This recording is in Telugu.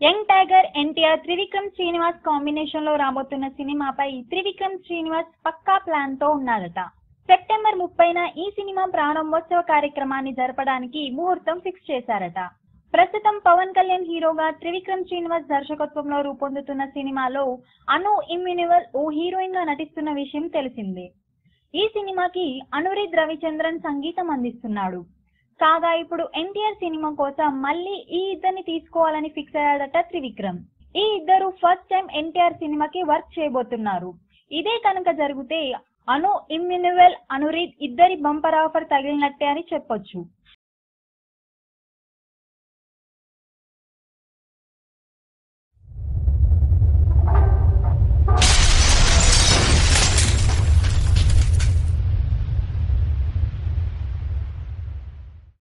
యంగ్ టైగర్ ఎన్టీఆర్ త్రివిక్రమ్ శ్రీనివాస్ కాంబినేషన్లో రాబోతున్న సినిమాపై త్రివిక్రమ్ శ్రీనివాస్ పక్కా ప్లాన్తో ఉన్నారట. సెప్టెంబర్ ముప్పైన ఈ సినిమా ప్రారంభోత్సవ కార్యక్రమాన్ని జరపడానికి ముహూర్తం ఫిక్స్ చేశారట. ప్రస్తుతం పవన్ కళ్యాణ్ హీరోగా త్రివిక్రమ్ శ్రీనివాస్ దర్శకత్వంలో రూపొందుతున్న సినిమాలో అను ఇమ్యూనివల్ ఓ హీరోయిన్గా నటిస్తున్న విషయం తెలిసిందే. ఈ సినిమాకి అనురిద్ రవిచంద్రన్ సంగీతం అందిస్తున్నాడు. కాగా ఇప్పుడు ఎన్టీఆర్ సినిమా కోసం మళ్ళీ ఈ ఇద్దరిని తీసుకోవాలని ఫిక్స్ అయ్యాడట త్రివిక్రమ్. ఈ ఇద్దరు ఫస్ట్ టైం ఎన్టీఆర్ సినిమాకి వర్క్ చేయబోతున్నారు. ఇదే కనుక జరిగితే అను ఇమ్యూనివెల్ అనురీద్ ఇద్దరి బంపర్ ఆఫర్ తగిలినట్టే అని చెప్పొచ్చు.